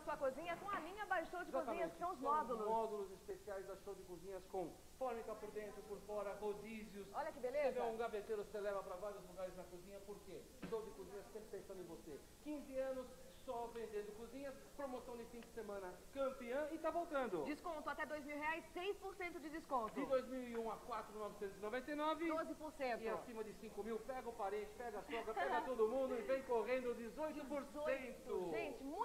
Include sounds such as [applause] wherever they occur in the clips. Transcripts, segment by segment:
na sua cozinha com a linha Baixou de Cozinhas, Exatamente. que são os módulos. módulos especiais da Show de Cozinhas com fórmica por dentro, por fora, rodízios. Olha que Você beleza. vê um gaveteiro, você leva para vários lugares na cozinha, por quê? Show de Cozinhas sempre pensando em você. 15 anos só vendendo cozinhas, promoção de fim de semana campeã e tá voltando. Desconto até dois mil reais, 6% de desconto. De 2001 a 4,999. 12%. E acima de 5 mil, pega o parente, pega a sogra, pega todo mundo e vem correndo 18%. Gente,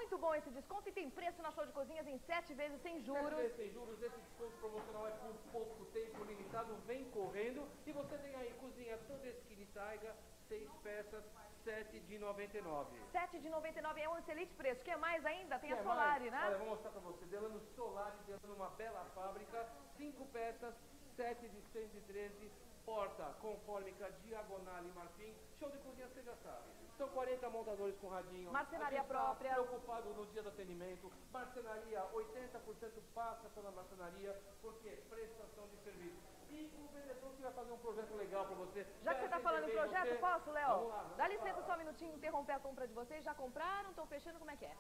muito bom esse desconto e tem preço na Show de Cozinhas em 7 vezes sem juros. vezes sem juros, esse desconto promocional é por pouco tempo limitado, vem correndo. E você tem aí cozinha toda skinny taiga, 6 peças, 7 de 99. 7 de 99 é um excelente preço. Quer mais ainda? Tem a Quer Solari, mais? né? Olha, vou mostrar pra você. Delano Solari, Delano uma bela fábrica, 5 peças, 7 de 113, porta com fórmica diagonal e marfim. Show de cozinha, você já sabe. São 40 montadores com radinho. Marcenaria tá própria. preocupado no dia do atendimento. Marcenaria, 80% passa pela marcenaria, porque prestação de serviço. E o vendedor que vai fazer um projeto legal pra você. Já que você está falando em projeto, você. posso, Léo? Dá licença só um minutinho, interromper a compra de vocês. Já compraram? Estão fechando? Como é que é?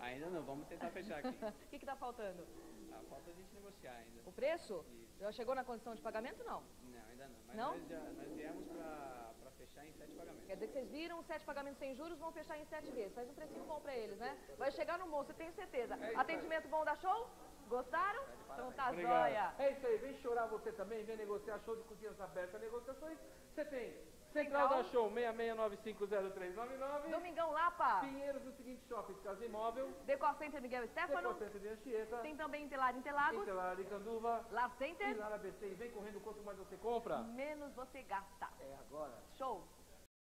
Ainda não, vamos tentar fechar aqui. [laughs] O que está faltando? Ah, falta a gente negociar ainda. O preço? Isso. Já chegou na condição de pagamento? Não. Não, ainda não. Mas Não? Nós, já, nós viemos pra fechar em sete pagamentos. Quer dizer que vocês viram sete pagamentos sem juros, vão fechar em sete vezes. Faz um precinho bom pra eles, né? Vai chegar no moço, eu tenho certeza. É. Atendimento bom da show? Gostaram? Então Obrigado. jóia. É isso aí, vem chorar você também, vem negociar show de cozinhas abertas, negociações. Você tem Central Central. da Show 66950399. Domingão Lapa. Pinheiros do seguinte shopping, Casa Imóvel, Decor Center Miguel Stefano. Deportante de Anchieta, Tem também Intelar Interlagos. Intelar de Canduva Lar e Center. Lara BC. E vem correndo quanto mais você compra. Menos você gasta. É agora. Show.